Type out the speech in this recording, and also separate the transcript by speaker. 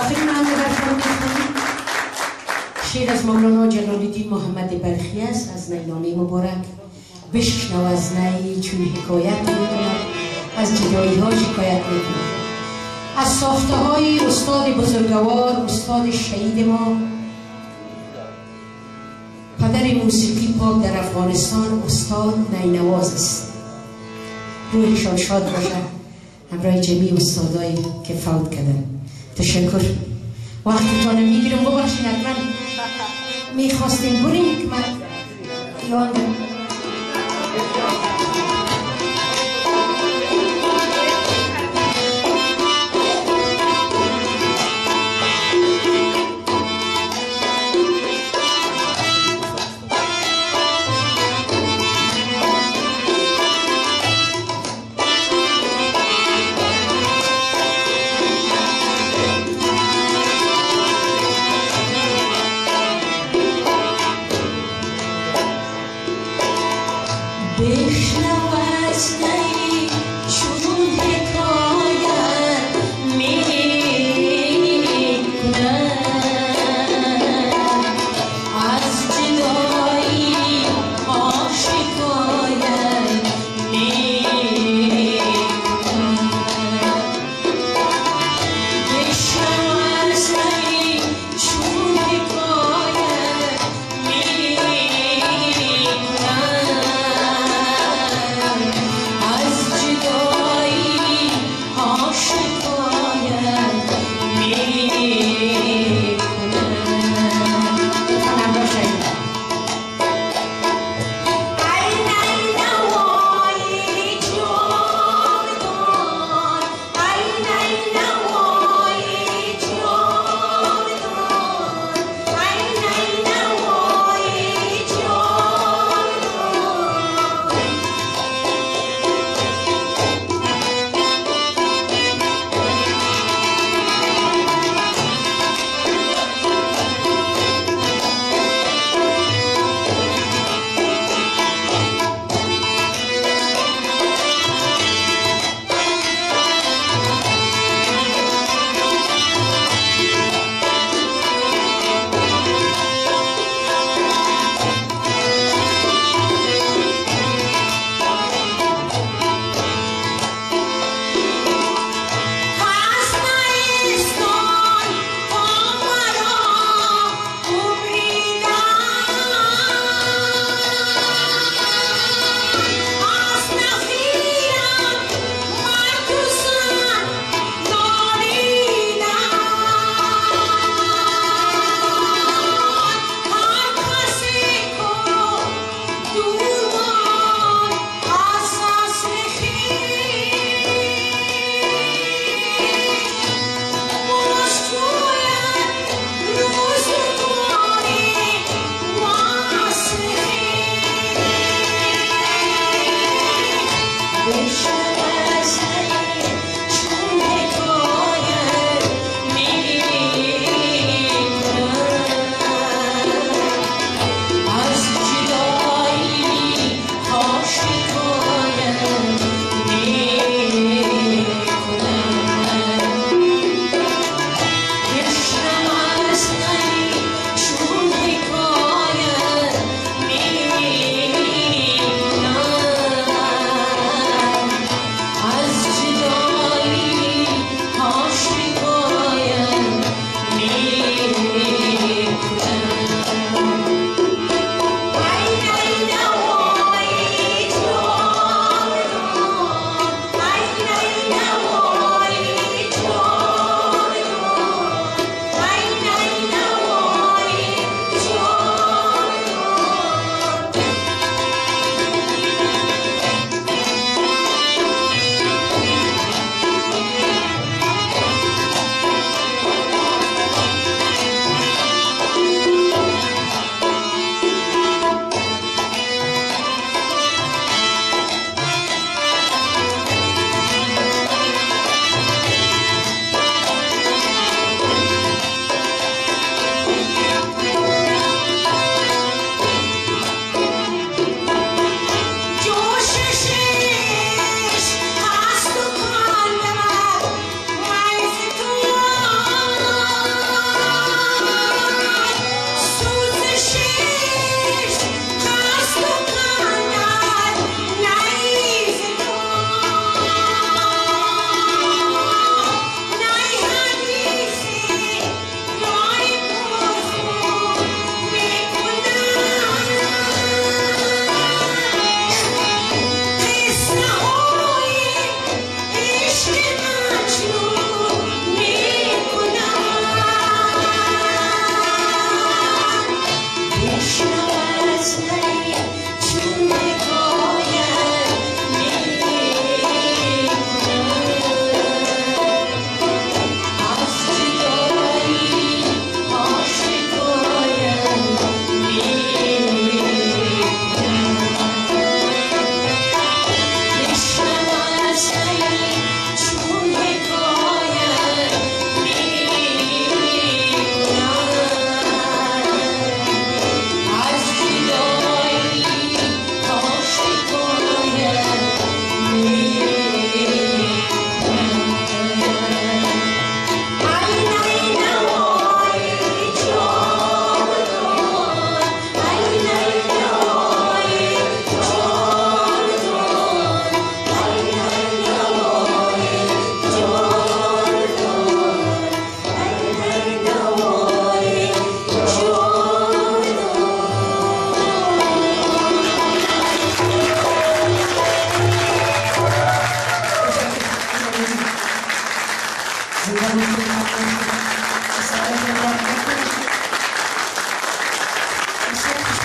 Speaker 1: آخرین می‌خونیم شعر از مولانا جلال الدین محمد بلخی است از نینامه مبارک. بشنو از نی چون حکایت می‌کند از جدایی ها شکایت می‌کند. از ساخته های استاد بزرگوار استاد شهید ما. پدر موسیقی پاک در افغانستان استاد نینواز است. روحشان شاد باشد همراه جمعی استادایی که فوت کردن تشکر. وقتتان می‌گیرم ببخشید حتما می‌خواستیم بریم که من یادم.